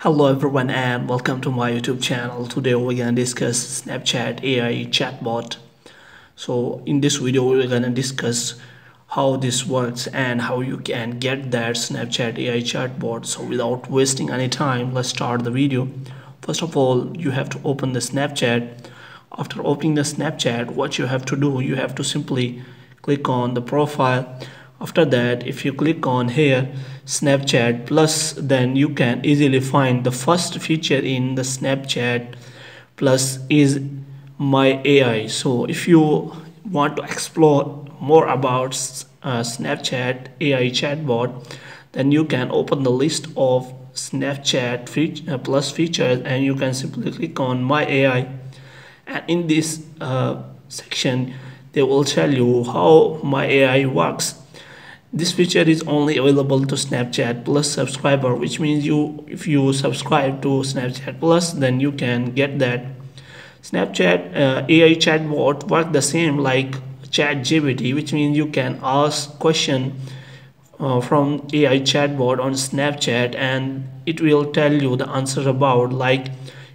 Hello everyone and welcome to my YouTube channel. Today we're gonna discuss Snapchat AI chatbot. So in this video we're gonna discuss how this works and how you can get that Snapchat AI chatbot. So without wasting any time, let's start the video. First of all, you have to open the Snapchat. After opening the Snapchat, what you have to do, you have to simply click on the profile after that if you click on here snapchat plus then you can easily find the first feature in the snapchat plus is my ai so if you want to explore more about uh, snapchat ai chatbot then you can open the list of snapchat feature, uh, plus features and you can simply click on my ai and in this uh, section they will tell you how my ai works this feature is only available to snapchat plus subscriber which means you if you subscribe to snapchat plus then you can get that. Snapchat uh, ai chatbot work the same like chat gpt which means you can ask question uh, from ai chatbot on snapchat and it will tell you the answer about like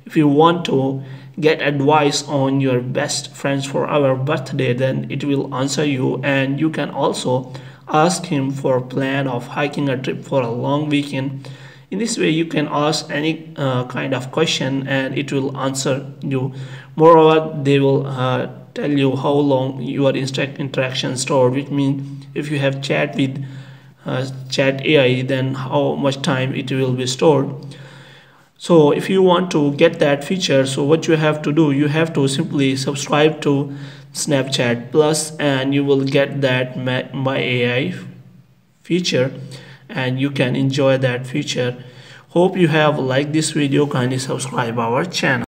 if you want to get advice on your best friends for our birthday then it will answer you and you can also ask him for a plan of hiking a trip for a long weekend. In this way you can ask any uh, kind of question and it will answer you. Moreover they will uh, tell you how long your interaction stored which means if you have chat with uh, chat ai then how much time it will be stored. So if you want to get that feature so what you have to do you have to simply subscribe to snapchat plus and you will get that my ai feature and you can enjoy that feature. Hope you have liked this video. Kindly subscribe our channel